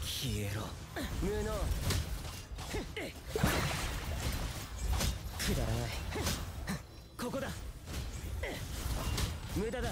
消えろ。無能。くだらない。ここだ。無駄だ。